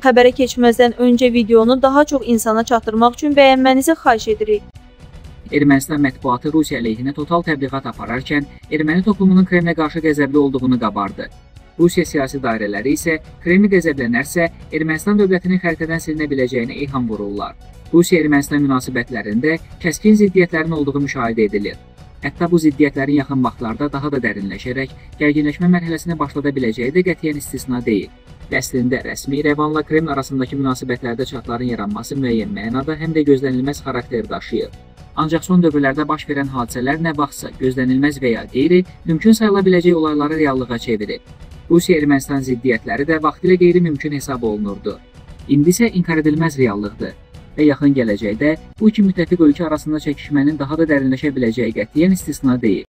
Xəbərə keçməzdən öncə videonu daha çox insana çatdırmaq üçün bəyənmənizi xahiş edirik. Ermənistan mətbuatı Rusiya əleyhinə total təbliğat apararkən erməni toplumunun Kremlə qarşı qəzəbli olduğunu qabardı. Rusiya siyasi dairələri isə Kreml qəzəblənərsə Ermənistan dövlətinin xəritədən silinə biləcəyini ilham vururlar. Rusiya-Ermənistan münasibətlərində kəskin ziddiyyətlərin olduğu müşahidə edilir. Hətta bu ziddiyyətlərin yaxın vaxtlarda daha da dərinləşərək gərginləşmə mərhələsinə başlada biləcəyi də qətiyyən istisna deyil. Əslində rəsmi İrəvanla Kreml arasındakı münasibətlərdə çatların yaranması müəyyən mənada həm də gözlənilməz xarakter daşıyır. Ancaq son dövrlərdə baş verən hadisələr nə vaxtsa gözlənilməz və ya qeyri mümkün sayıla biləcək olayları reallığa çevirib. Rusiya-Ermənistan ziddiyyətləri də vaxtilə qeyri-mümkün hesab olunurdu. İndi isə inkar edilməz reallıqdır və yaxın gələcəkdə bu iki müttəfiq ölkə arasında çəkişmənin daha da dərinləşə biləcəyi qətiyyən istisna deyil.